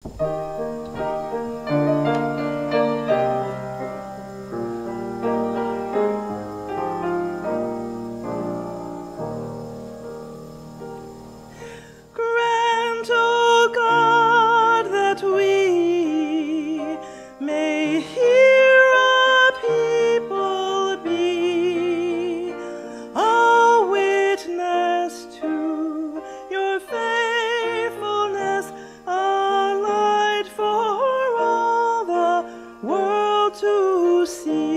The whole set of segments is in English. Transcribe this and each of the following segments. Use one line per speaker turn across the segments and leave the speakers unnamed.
Grant, sim.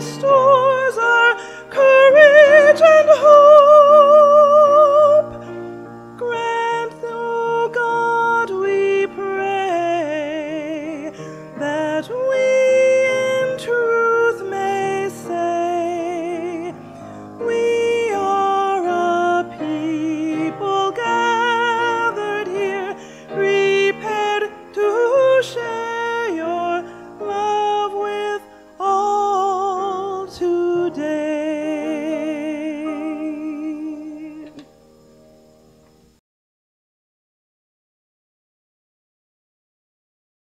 Christus.